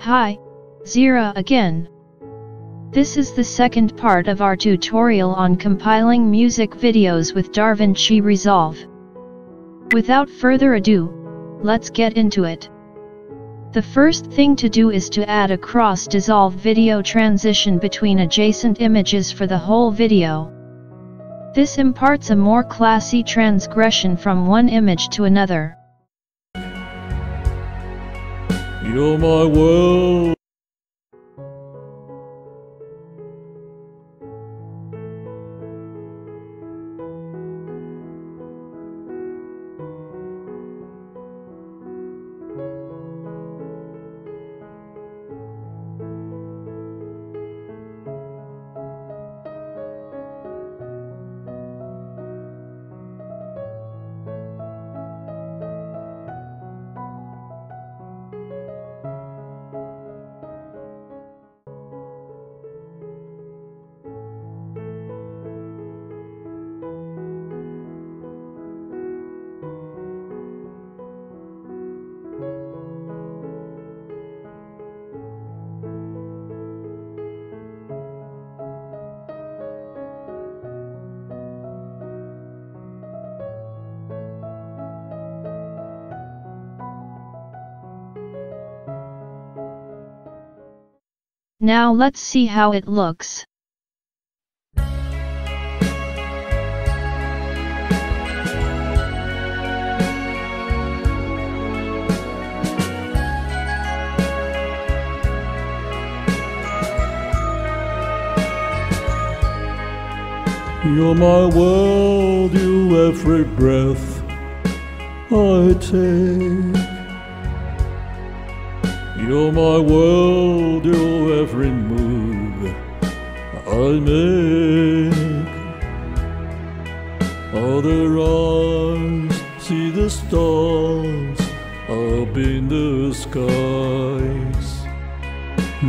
Hi, Zira again. This is the second part of our tutorial on compiling music videos with DaVinci Resolve. Without further ado, let's get into it. The first thing to do is to add a cross-dissolve video transition between adjacent images for the whole video. This imparts a more classy transgression from one image to another. You're my world. Now let's see how it looks. You're my world, you every breath I take. You're my world, you're every move I make. Other eyes see the stars up in the skies,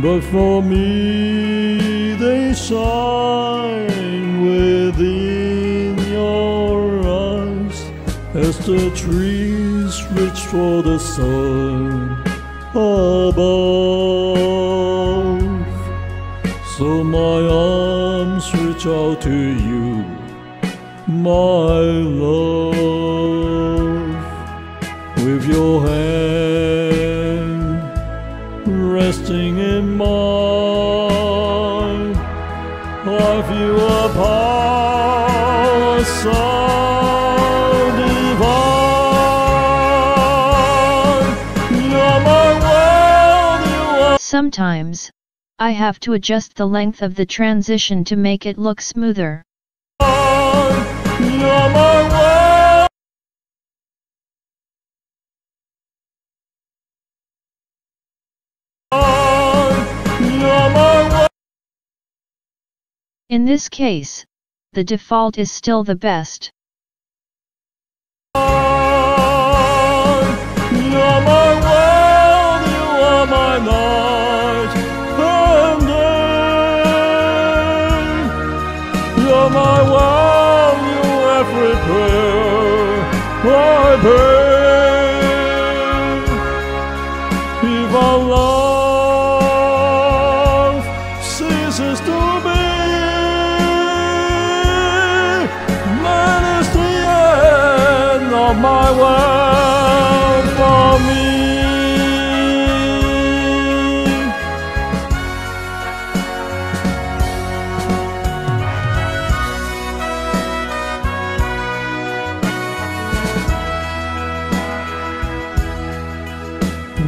but for me they shine within your eyes as the trees reach for the sun above. So my arms reach out to you, my love, with your hand resting in mine. Sometimes, I have to adjust the length of the transition to make it look smoother. In this case, the default is still the best. My world,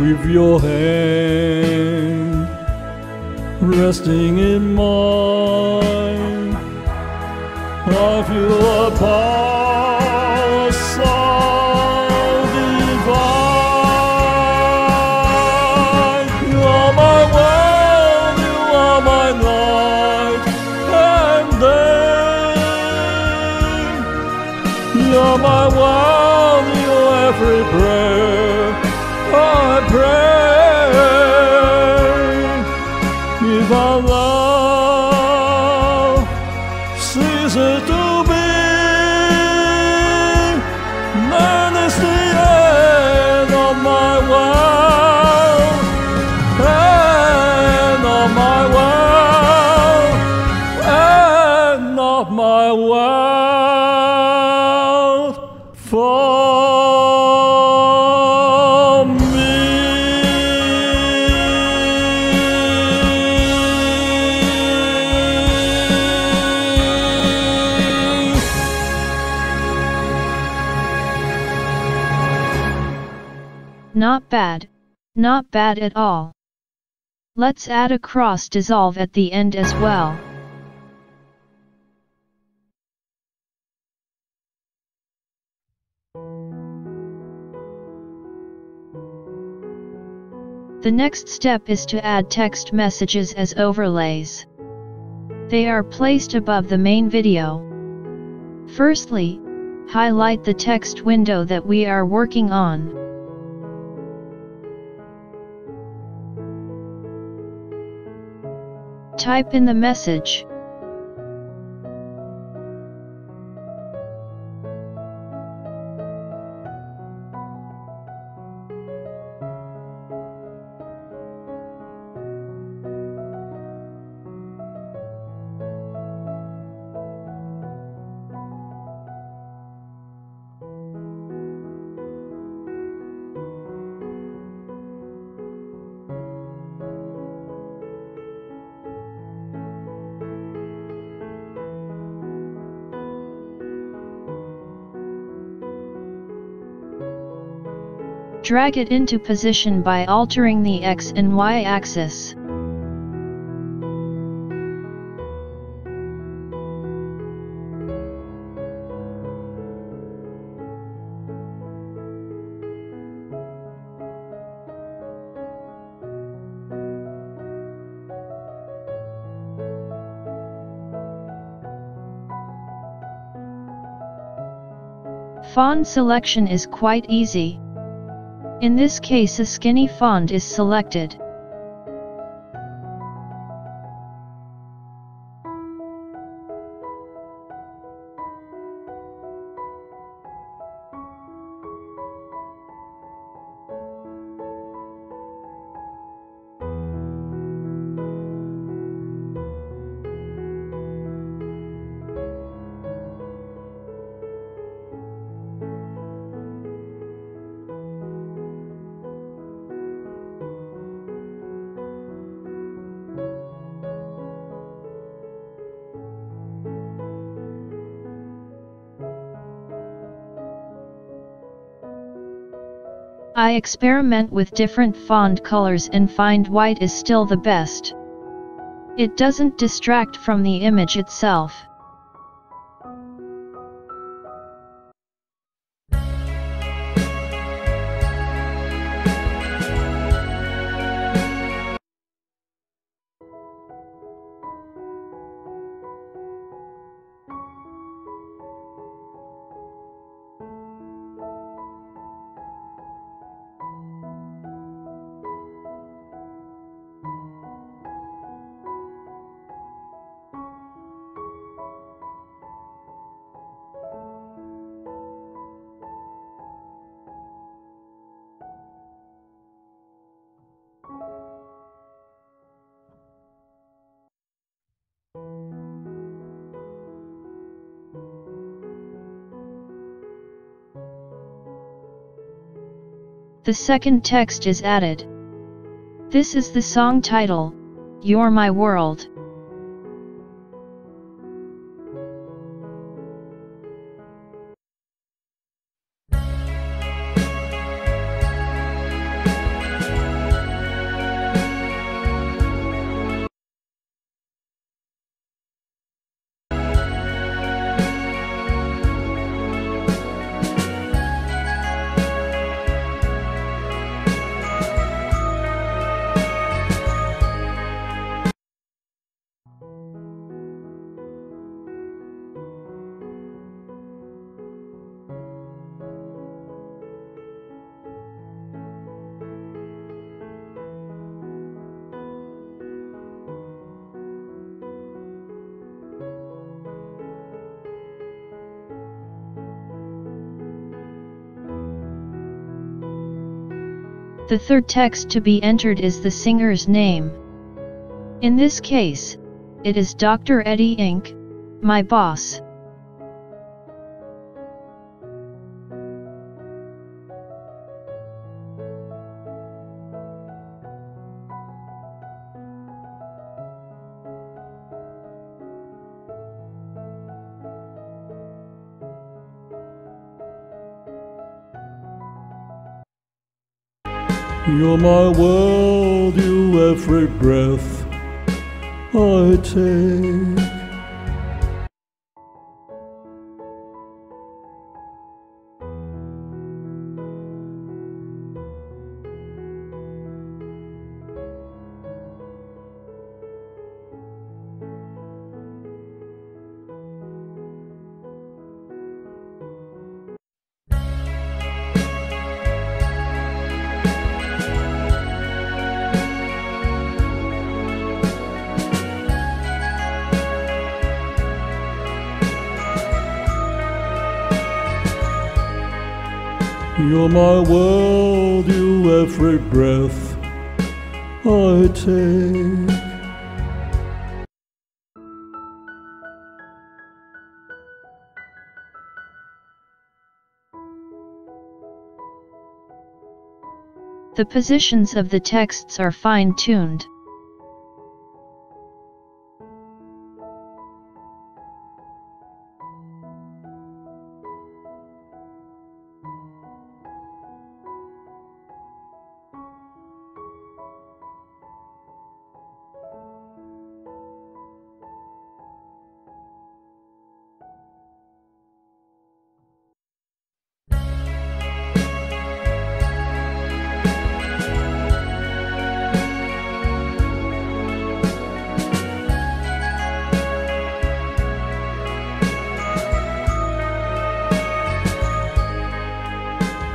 With your hand resting in mine, I feel a power Not bad, not bad at all. Let's add a cross dissolve at the end as well. The next step is to add text messages as overlays. They are placed above the main video. Firstly, highlight the text window that we are working on. Type in the message. Drag it into position by altering the X and Y axis. Font selection is quite easy. In this case a skinny font is selected. I experiment with different font colors and find white is still the best. It doesn't distract from the image itself. The second text is added. This is the song title, You're My World. The third text to be entered is the singer's name. In this case, it is Dr. Eddie Inc., my boss. You're my world, you every breath I take. You're my world, you every breath I take. The positions of the texts are fine-tuned.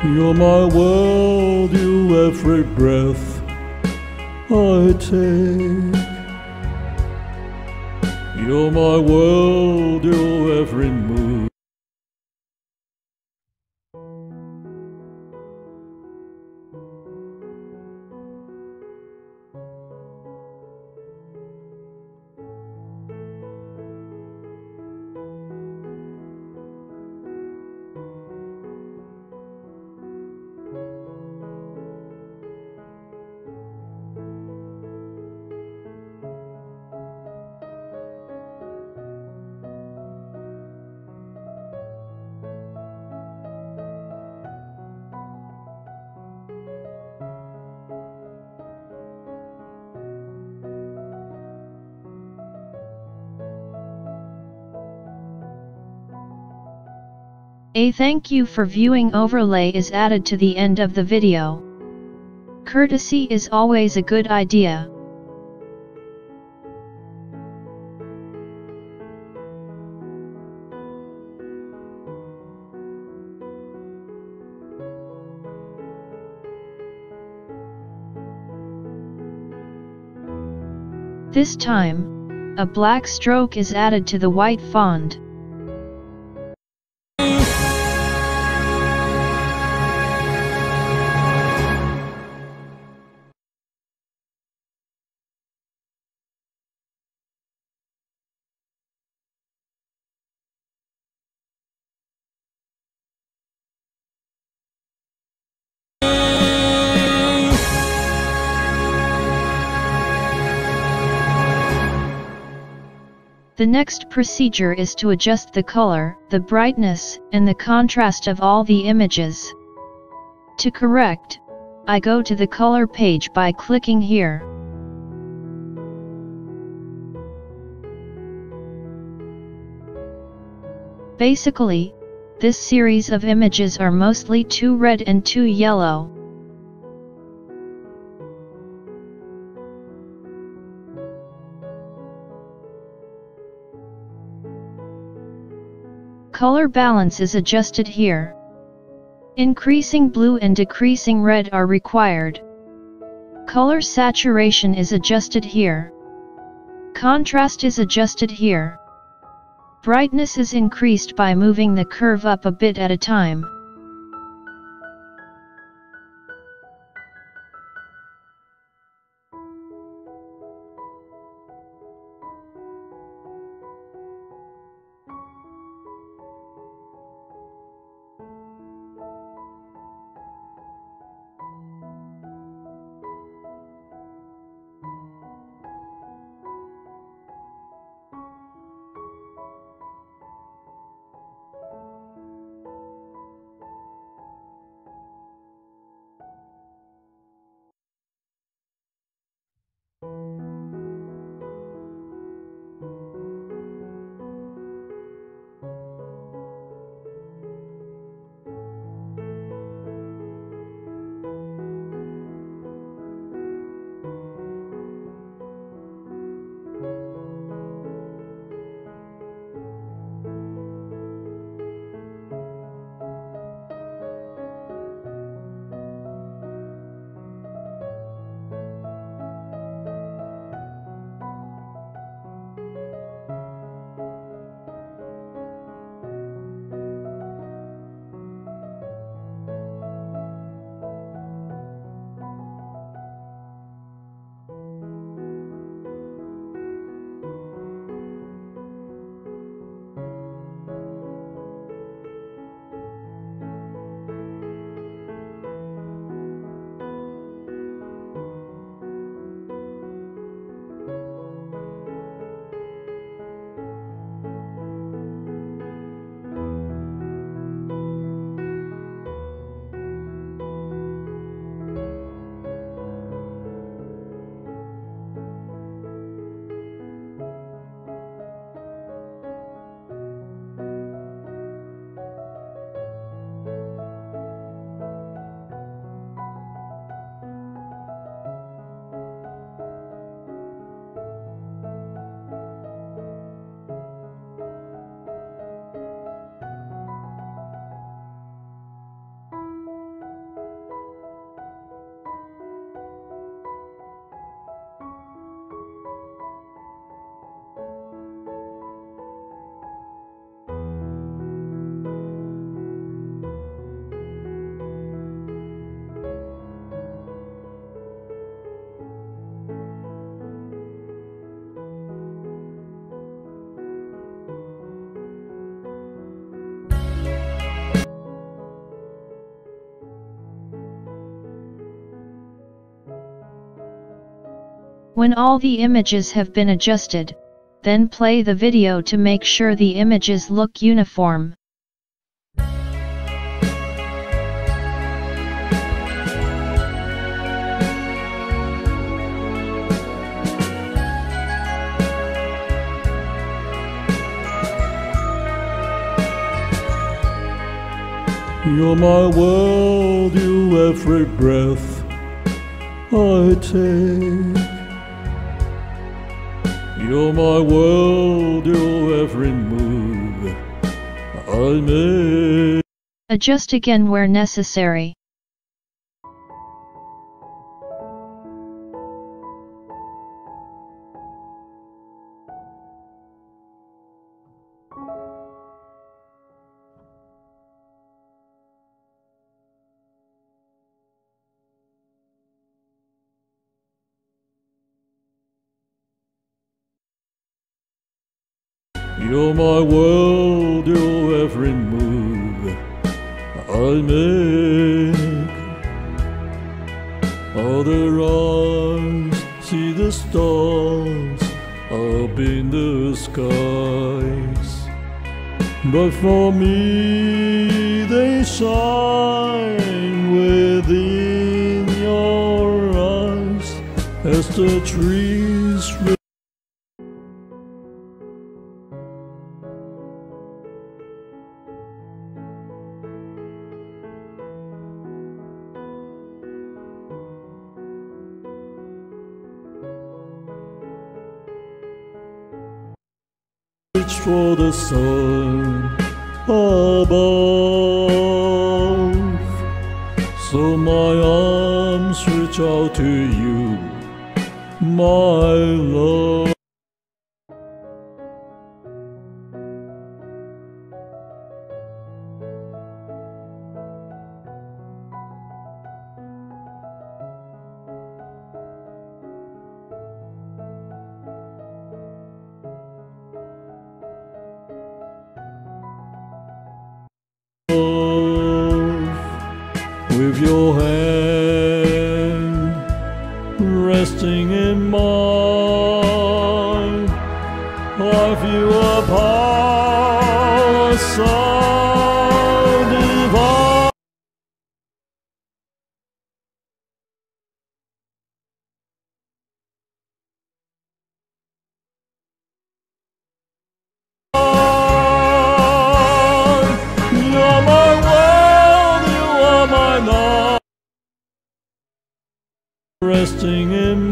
You're my world, you every breath I take. You're my world, you every move. A thank you for viewing overlay is added to the end of the video. Courtesy is always a good idea. This time, a black stroke is added to the white font. The next procedure is to adjust the color, the brightness, and the contrast of all the images. To correct, I go to the color page by clicking here. Basically, this series of images are mostly too red and too yellow. Color balance is adjusted here. Increasing blue and decreasing red are required. Color saturation is adjusted here. Contrast is adjusted here. Brightness is increased by moving the curve up a bit at a time. When all the images have been adjusted, then play the video to make sure the images look uniform. You're my world, you every breath I take. You're my world, you're every move I make. Adjust again where necessary. You're my world, you're every move I make. Other eyes see the stars up in the skies, but for me they shine within your eyes as the trees. Sun above. So my arms reach out to you, my love. Resting in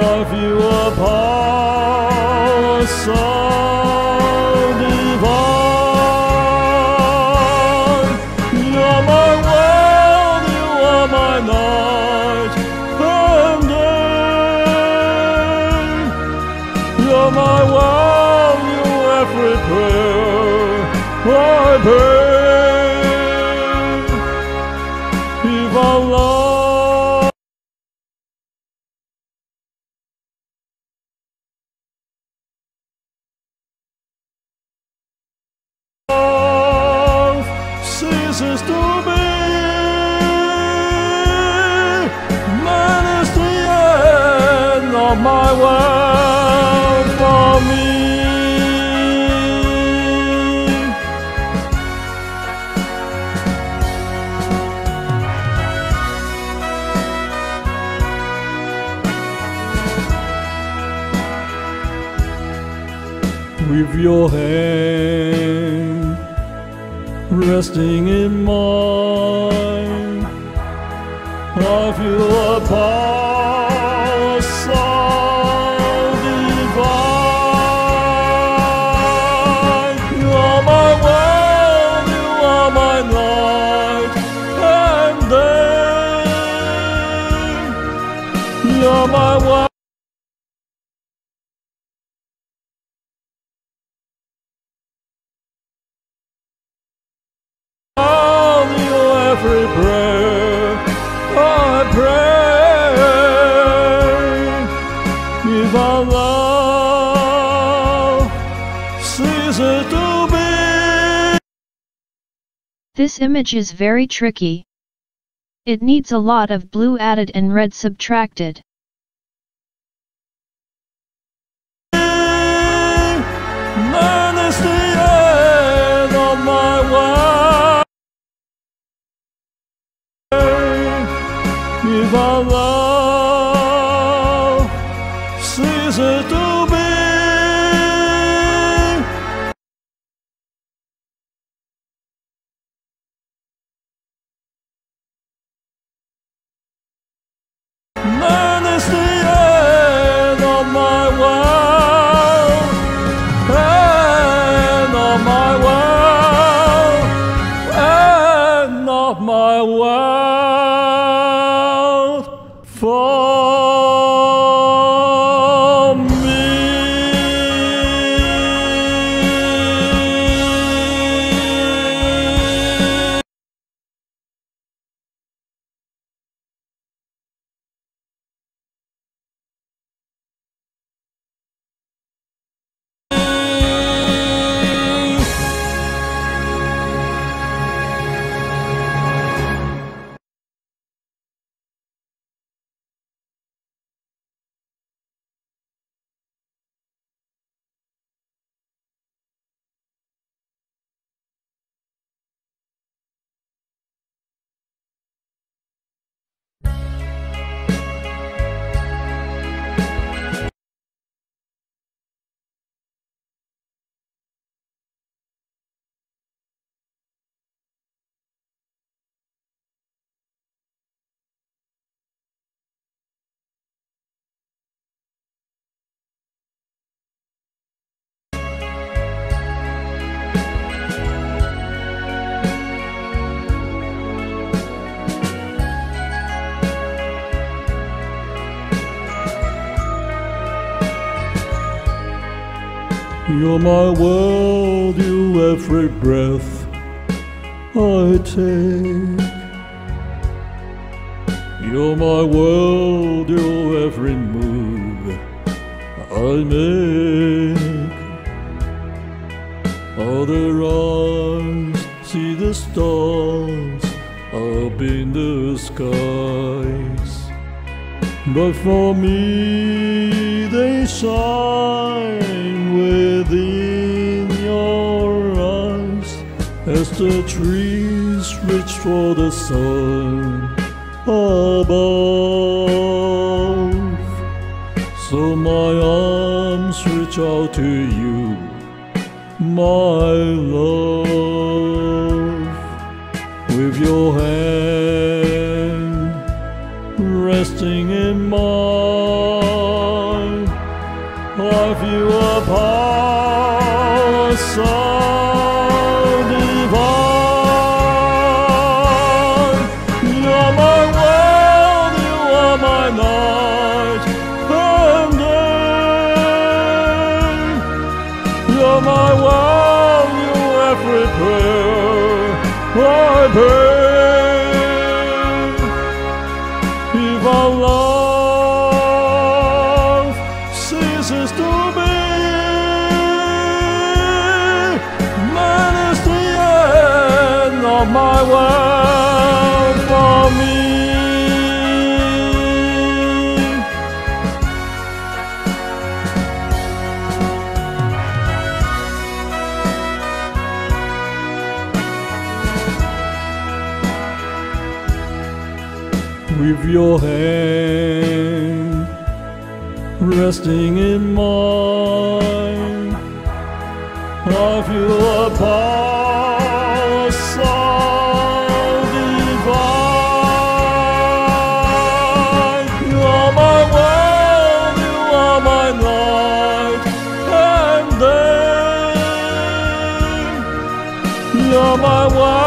I feel a Your hand resting in mine. I feel a This image is very tricky. It needs a lot of blue added and red subtracted. If our love You're my world, you every breath I take. You're my world, you every move I make. Other eyes see the stars up in the skies. But for me, they shine within your eyes as the trees reach for the sun above. So my arms reach out to you, my love, with your hand resting in mine. I feel a your hand resting in mine. I feel a power so divine. You are my world, you are my light and day. You're my world,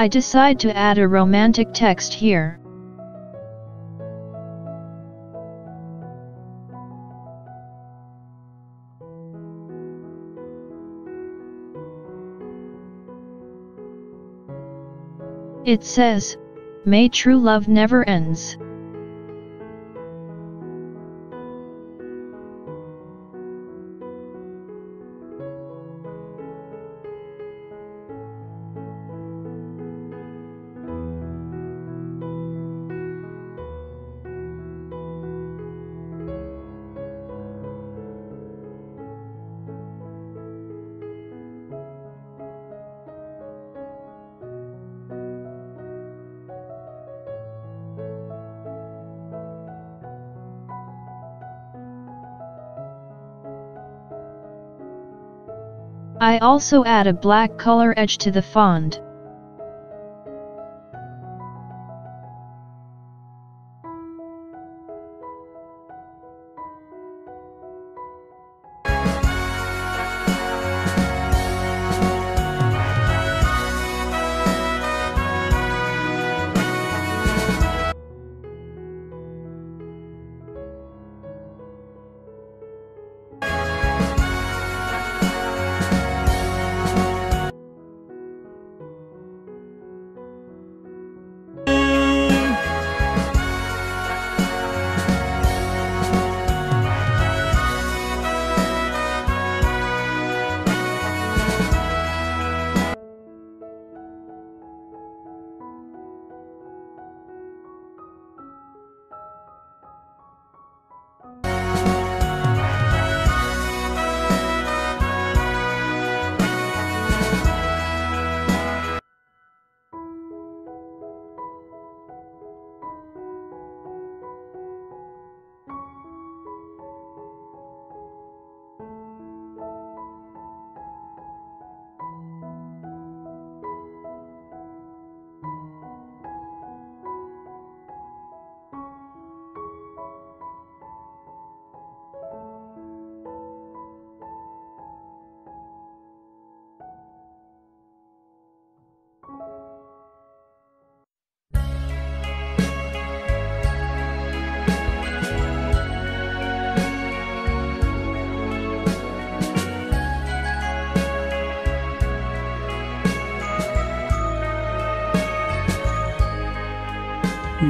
I decide to add a romantic text here. It says, May true love never ends. I also add a black color edge to the font.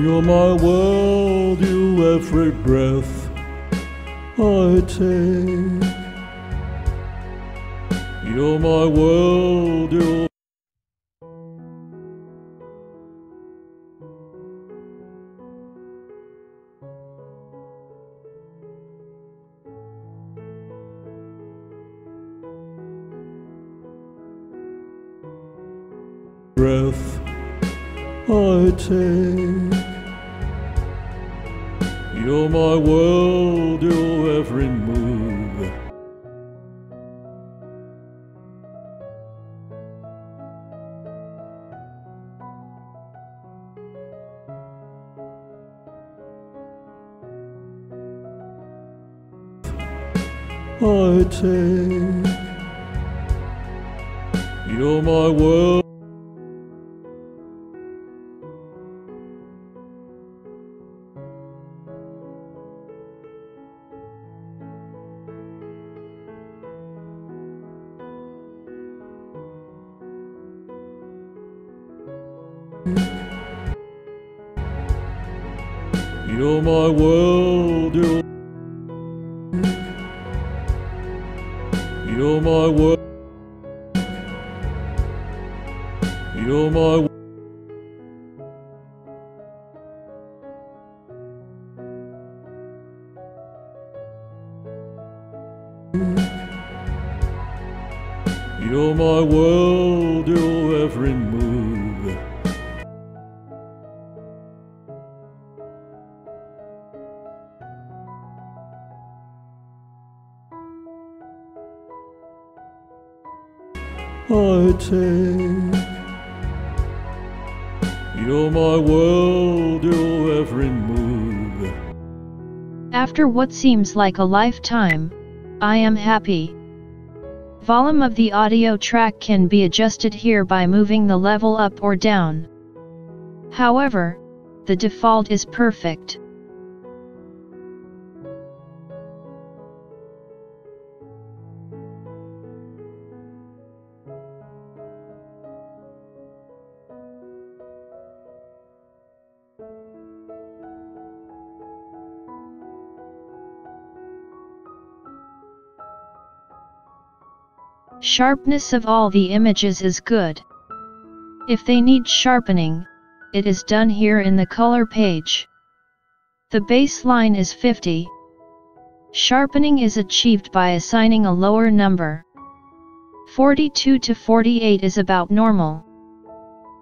You're my world, you every breath I take. You're my world, you breath I take. My world, your every You're my world, you're, you're my world. You're my You're my world, what seems like a lifetime, I am happy. Volume of the audio track can be adjusted here by moving the level up or down. However, the default is perfect. Sharpness of all the images is good. If they need sharpening, it is done here in the color page. The baseline is 50. Sharpening is achieved by assigning a lower number. 42 to 48 is about normal.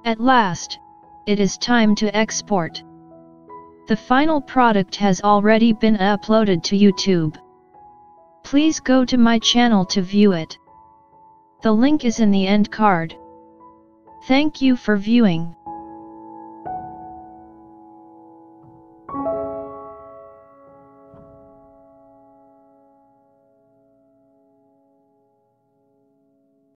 At last, it is time to export. The final product has already been uploaded to YouTube. Please go to my channel to view it. The link is in the end card. Thank you for viewing.